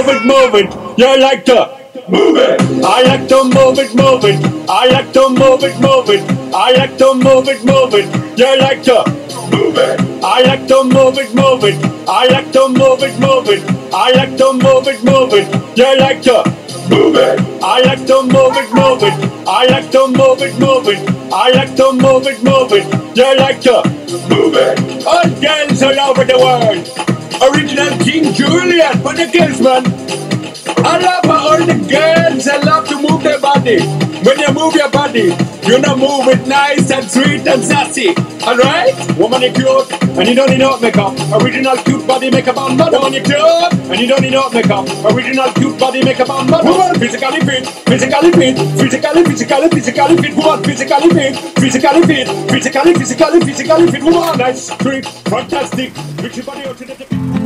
move it, move it. You like to move it. I like to move it, move it. I like to move it, move it. I like to move it, move it. You like to move it. I like to move it, move it. I like to move it, move it. I like to move it, move it. You like to move it. I like to move it, move it. I like to move it, move it. I like to move it, move it. You like to move it. All girls all over the world. Original King Julian for the girls, man. I love all the girls I love to move their body. When you move your body, you know move it nice and sweet and sassy. Alright? Woman you cute and you don't need no makeup. Original cute body makeup on mother. Woman you cute and you don't need no makeup. Original cute body makeup on mother. Woman physically fit, physically fit, physically, physically, physically fit. Woman physically fit, physically fit, physically, physically, physically fit. Woman nice, sweet, fantastic. Reach body